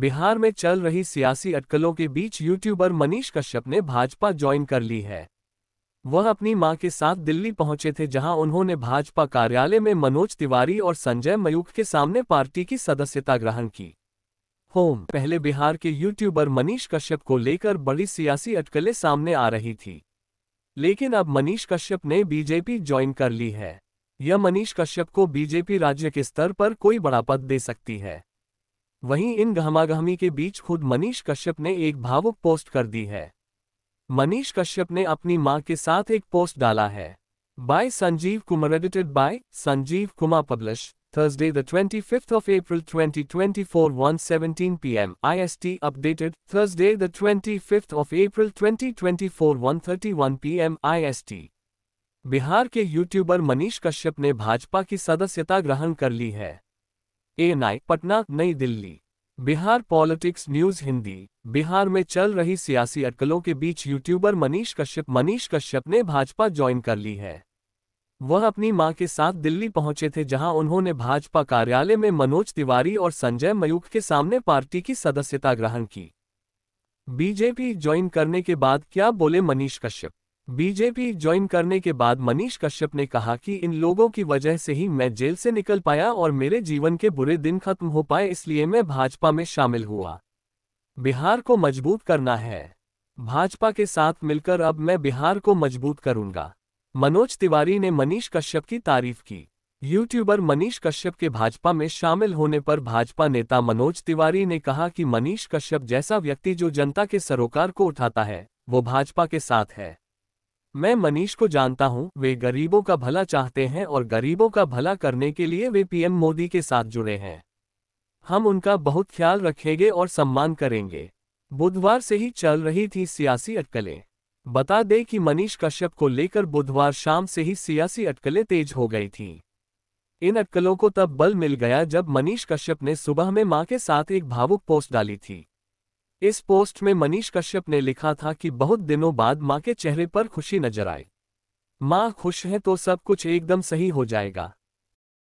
बिहार में चल रही सियासी अटकलों के बीच यूट्यूबर मनीष कश्यप ने भाजपा ज्वाइन कर ली है। वह अपनी माँ के साथ दिल्ली पहुँचे थे, जहाँ उन्होंने भाजपा कार्यालय में मनोज तिवारी और संजय मयूख के सामने पार्टी की सदस्यता ग्रहण की। होम, पहले बिहार के यूट्यूबर मनीष कश्यप को लेकर बड़ी सियासी अटकलें सामने आ रही थी। लेकिन अब मनीष कश्यप ने बीजेपी ज्वाइन कर ली है। यह मनीष कश्यप को बीजेपी राज्य के स्तर पर कोई बड़ा पद दे सकती है। वहीं इन गहमागहमी के बीच खुद मनीष कश्यप ने एक भावुक पोस्ट कर दी है मनीष कश्यप ने अपनी माँ के साथ एक पोस्ट डाला है by Sanjeev Kumar, edited by Sanjeev Kumar publish, Thursday Thursday the 25th of April 2024 1:17 p.m. IST updated Thursday the 25th of April 2024 1:31 p.m. IST Bihar के यूट्यूबर मनीष कश्यप ने भाजपा की सदस्यता ग्रहण कर ली है ए नाई, पटना, नई Delhi. Bihar politics news Hindi. Bihar में चल रही सियासी अटकलों के बीच यूट्यूबर मनीष कश्यप मनीष कश्यप ने भाजपा ज्वाइन कर ली है। वह अपनी माँ के साथ दिल्ली पहुँचे थे, जहाँ उन्होंने भाजपा कार्यालय में मनोज तिवारी और संजय मयूख के सामने पार्टी की सदस्यता ग्रहण की। बीजेपी ज्वाइन करने के बाद क्या बोले मनीष कश्यप? बीजेपी ज्वाइन करने के बाद मनीष कश्यप ने कहा कि इन लोगों की वजह से ही मैं जेल से निकल पाया और मेरे जीवन के बुरे दिन खत्म हो पाए, इसलिए मैं भाजपा में शामिल हुआ। बिहार को मज़बूत करना है। भाजपा के साथ मिलकर अब मैं बिहार को मज़बूत करूँगा। मनोज तिवारी ने मनीष कश्यप की तारीफ़ की। यूट्यूबर मनीष कश्यप के भाजपा में शामिल होने पर भाजपा नेता मनोज तिवारी ने कहा कि मनीष कश्यप जैसा व्यक्ति जो जनता के सरोकार को उठाता है, वो भाजपा के साथ है। मैं मनीष को जानता हूँ, वे गरीबों का भला चाहते हैं और गरीबों का भला करने के लिए वे पीएम मोदी के साथ जुड़े हैं। हम उनका बहुत ख्याल रखेंगे और सम्मान करेंगे। बुधवार से ही चल रही थी सियासी अटकलें। बता दें कि मनीष कश्यप को लेकर बुधवार शाम से ही सियासी अटकलें तेज हो गई थीं। इन अटकलों को तब बल मिल गया जब मनीष कश्यप ने सुबह में माँ के साथ एक भावुक पोस्ट डाली थी। इस पोस्ट में मनीष कश्यप ने लिखा था कि बहुत दिनों बाद माँ के चेहरे पर खुशी नज़र आए माँ खुश है तो सब कुछ एकदम सही हो जाएगा।